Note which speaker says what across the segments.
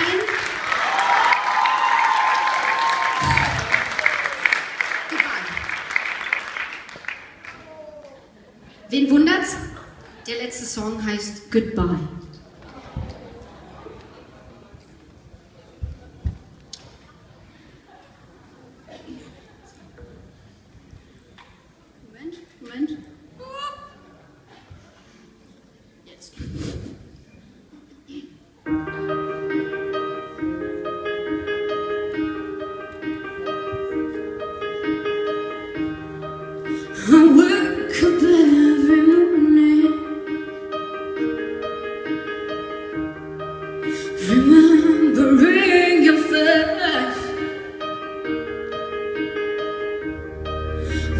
Speaker 1: Berlin. Goodbye. Wen wundert's? Der letzte Song heißt Goodbye.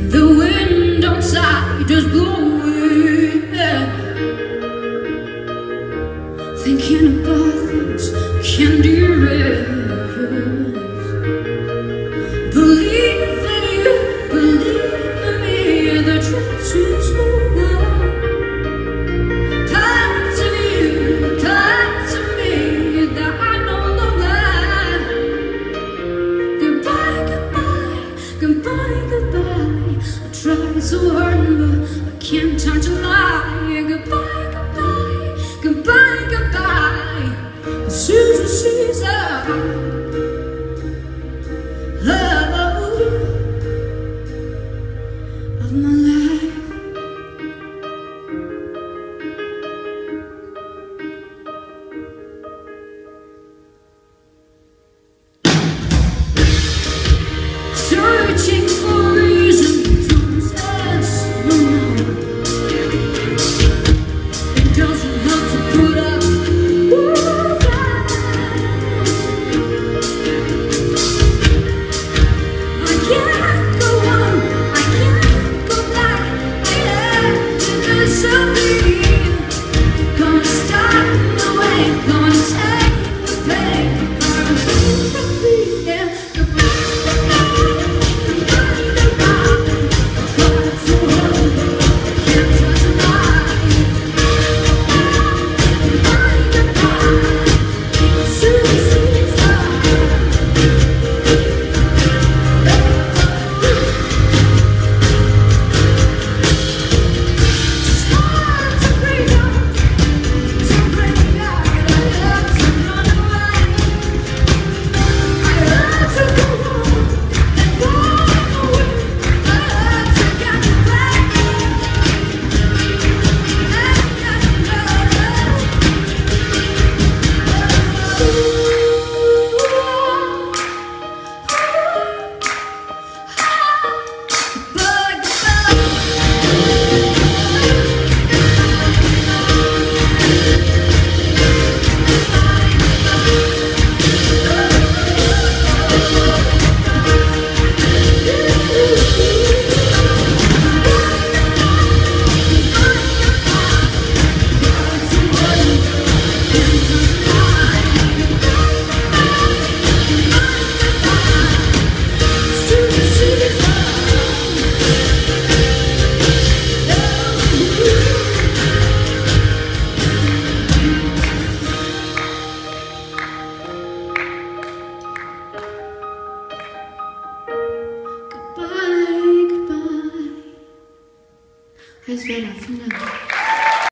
Speaker 1: The wind outside is blowing Thinking about things can't derail. try to hurt me, I can't turn to lie. Goodbye, goodbye, goodbye, goodbye. Susan, Susan, love of my life. Searching 谢谢老师们的。